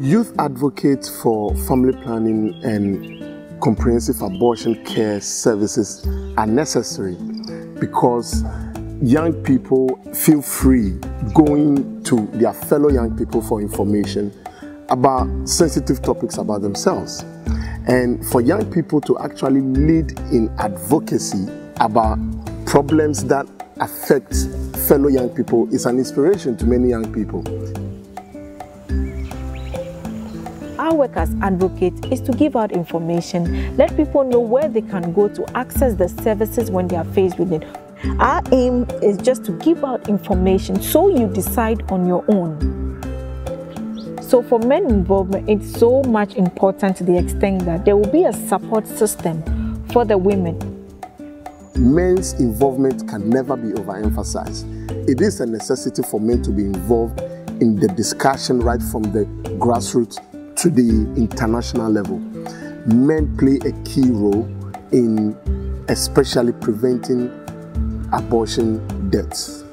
Youth advocates for family planning and comprehensive abortion care services are necessary because young people feel free going to their fellow young people for information about sensitive topics about themselves. And for young people to actually lead in advocacy about problems that affect fellow young people is an inspiration to many young people. Our work as advocates is to give out information, let people know where they can go to access the services when they are faced with it. Our aim is just to give out information so you decide on your own. So for men involvement, it's so much important to the extent that there will be a support system for the women. Men's involvement can never be overemphasized. It is a necessity for men to be involved in the discussion right from the grassroots to the international level. Men play a key role in especially preventing abortion deaths.